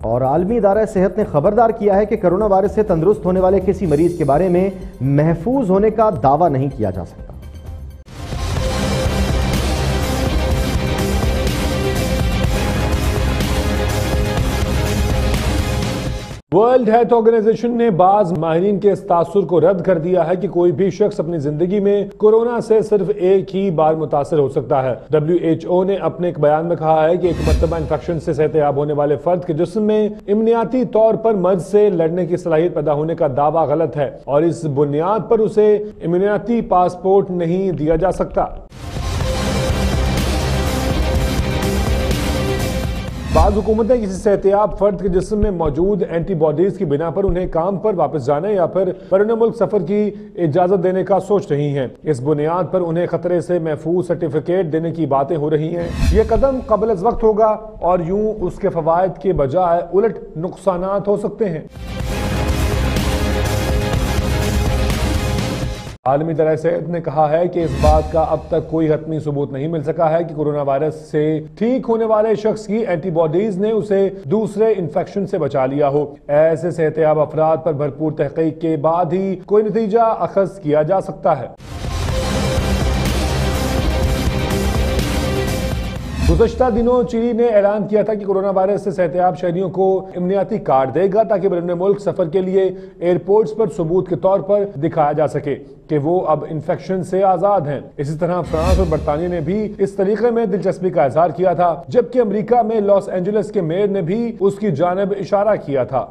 और आलमी इदारा सेहत ने खबरदार किया है कि कोरोना वायरस से तंदुरुस्त होने वाले किसी मरीज़ के बारे में महफूज होने का दावा नहीं किया जा सकता। वर्ल्ड हेल्थ ऑर्गेनाइजेशन ने बाज माहरीन के इस तासुर को रद्द कर दिया है कि कोई भी शख्स अपनी ज़िंदगी में कोरोना से सिर्फ़ एक ही बार मुतासर हो सकता है। डब्ल्यू एच ओ ने अपने एक बयान में कहा है कि एक मरतबा इन्फेक्शन से सेहतयाब होने वाले फर्द के जिसम में इमनियाती तौर पर मर्ज से लड़ने की सलाहियत पैदा होने का दावा गलत है और इस बुनियाद पर उसे इम्यूनियाती पासपोर्ट नहीं दिया जा सकता। बाद हुकूमतें किसी सेहतियाब फर्द के जिसम में मौजूद एंटीबॉडीज की बिना पर उन्हें काम पर वापस जाने या फिर बरून मुल्क सफ़र की इजाज़त देने का सोच रही हैं। इस बुनियाद पर उन्हें खतरे से महफूज सर्टिफिकेट देने की बातें हो रही हैं। ये कदम कबल वक्त होगा और यूँ उसके फवायद के बजाय उलट नुकसान हो सकते हैं। आलमी दर सेहत ने कहा है कि इस बात का अब तक कोई हतमी सबूत नहीं मिल सका है कि कोरोना वायरस से ठीक होने वाले शख्स की एंटीबॉडीज ने उसे दूसरे इन्फेक्शन से बचा लिया हो। ऐसे सेहतयाब अफराद पर भरपूर तहकीक के बाद ही कोई नतीजा अखज किया जा सकता है। गुजशत दिनों चिली ने ऐलान किया था कि कोरोना वायरस से सेहतियाब शहरियों को इमनियाती कार्ड देगा ताकि बैरून मुल्क सफ़र के लिए एयरपोर्ट्स पर सबूत के तौर पर दिखाया जा सके कि वो अब इन्फेक्शन से आज़ाद हैं। इसी तरह फ्रांस और बरतानिया ने भी इस तरीके में दिलचस्पी का इजहार किया था, जबकि अमरीका में लॉस एंजलिस के मेयर ने भी उसकी जानब इशारा किया था।